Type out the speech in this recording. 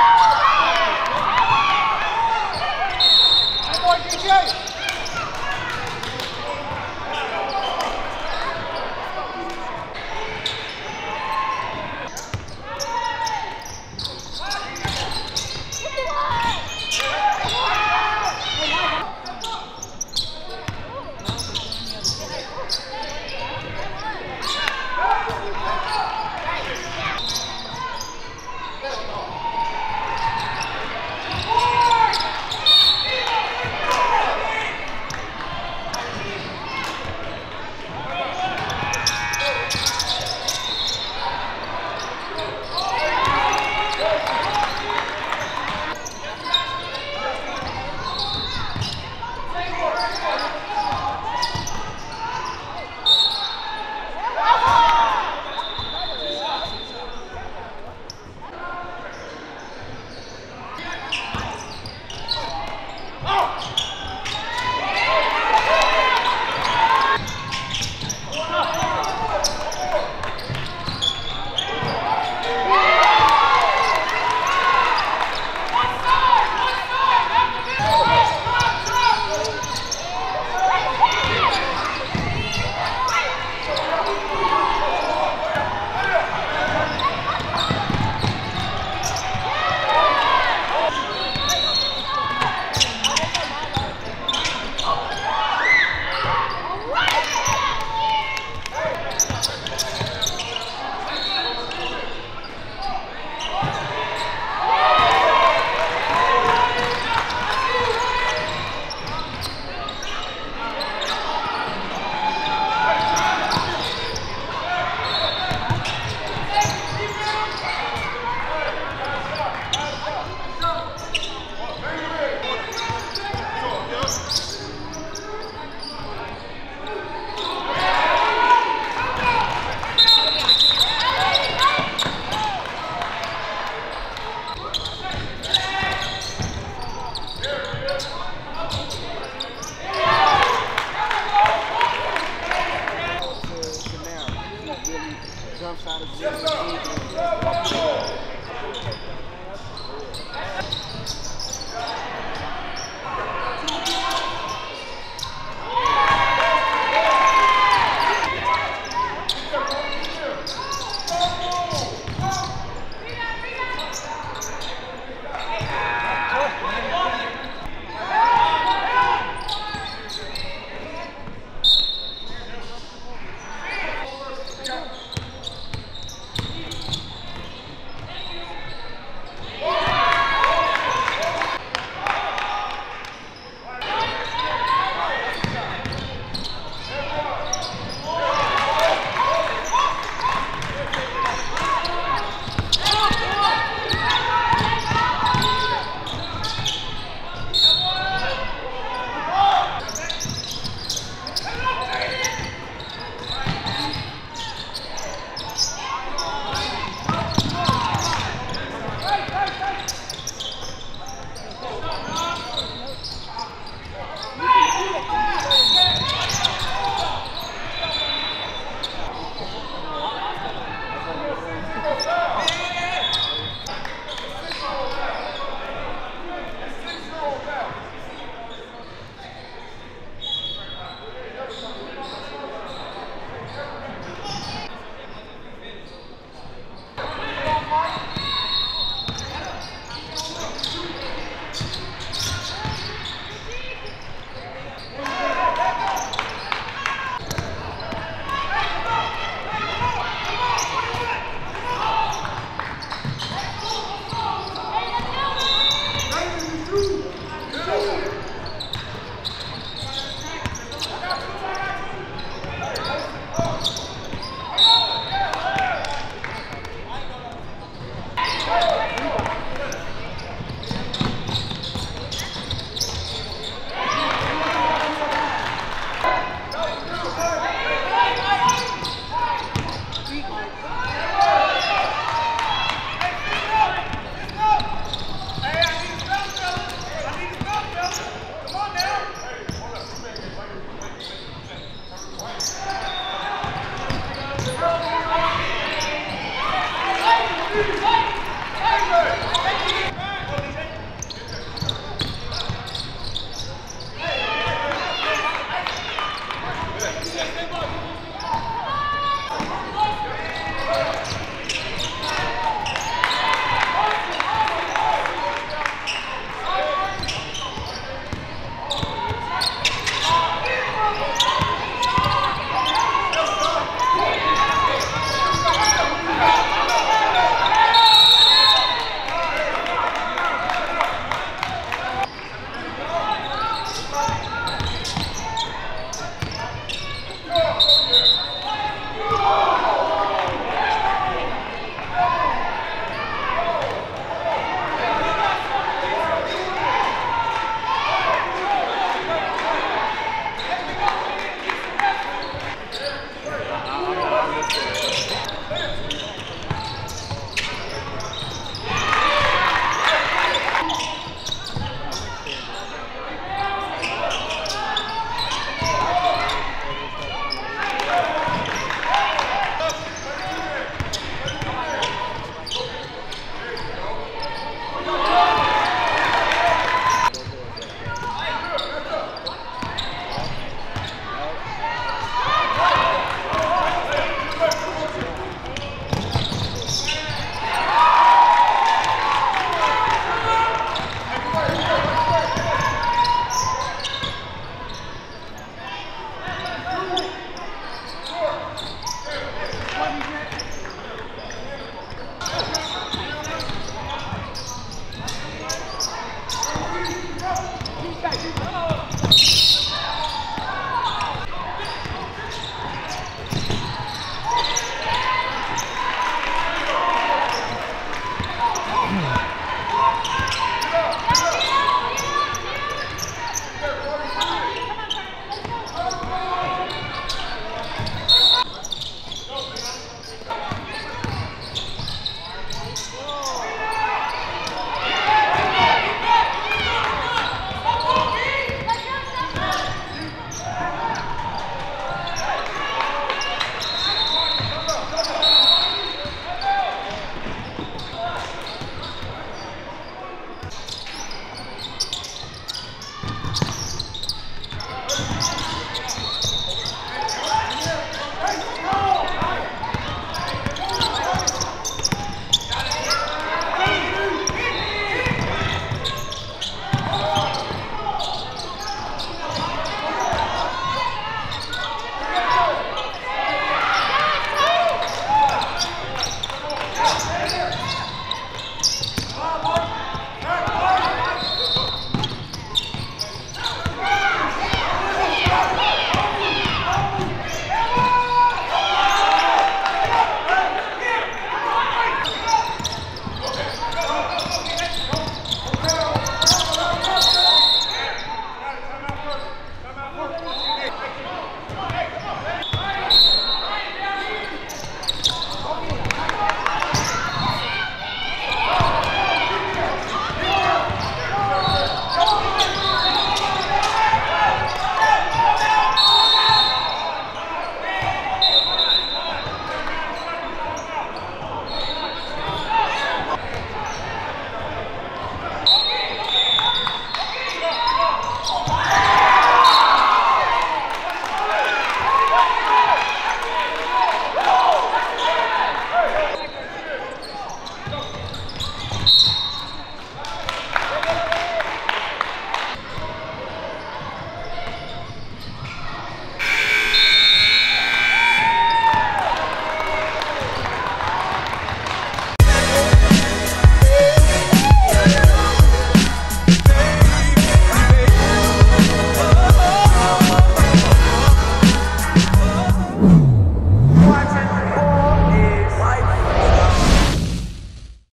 Yeah!